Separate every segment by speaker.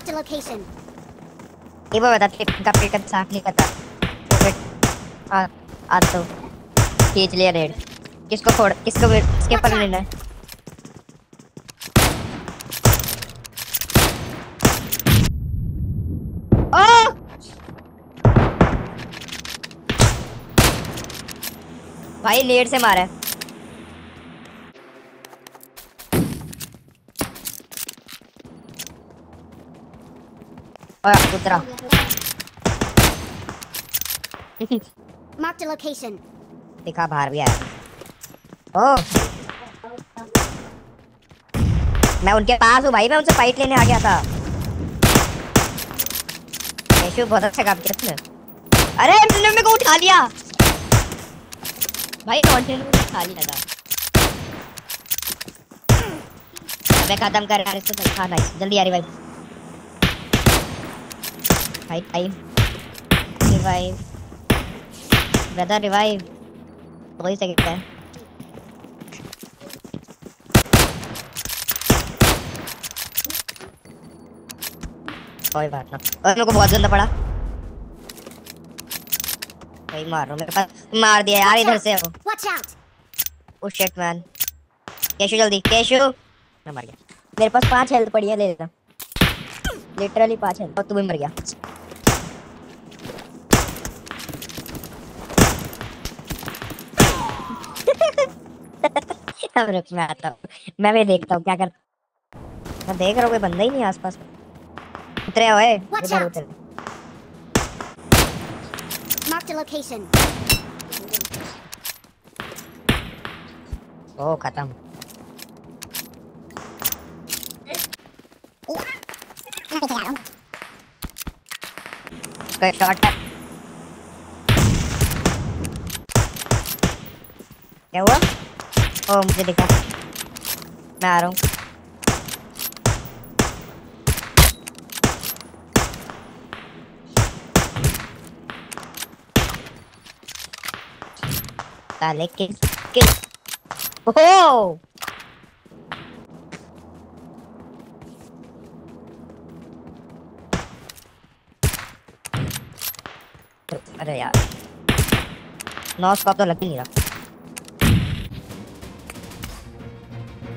Speaker 1: Marked a location.
Speaker 2: वो बता का पेट का साफ़ नहीं करता। पेट आ आ तो खींच लिया रेड किसको फोड़ किसको किसके पर लेना है भाई लेट से मारा है। और उतरा
Speaker 1: location.
Speaker 2: दिखा बाहर भी आया ओ मैं उनके पास हूँ भाई मैं उनसे फाइट लेने आ गया था। यशु बहुत अच्छा काम किया तुमने। अरे तुमने मेरे को उठा लिया। भाई उठा लिया था? मैं खत्म कर यार इसको चल खाना जल्दी यार revive fight time revive brother revive दो ही सेकंड है कोई बात ना। और मेरे को बहुत जल्द पड़ा। भाई मार रहा हूँ मेरे पास। मार दिया यार इधर से वो
Speaker 1: Watch out!
Speaker 2: Oh shit man Keshu जल्दी। केशु! मैं मर गया। मेरे पास पाँच हेल्थ पड़ी है ले लेना। लिटरली पाँच हेल्थ और तू भी मर गया। अब रुक मैं आता हूँ। मैं भी देखता हूँ क्या कर मैं देख रहा हूँ कोई बंदा ही नहीं आसपास। उतरे हुए इधर उतर
Speaker 1: Marked a location.
Speaker 2: ओ खत्म। शॉट क्या हुआ? ओ मुझे दिखा मैं आ रहा हूँ साले किल किल ओह अरे यार नौ स्कॉप तो लग नहीं रहा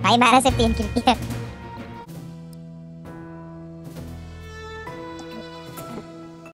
Speaker 3: भाई मैंने सिर्फ़ तीन किल किए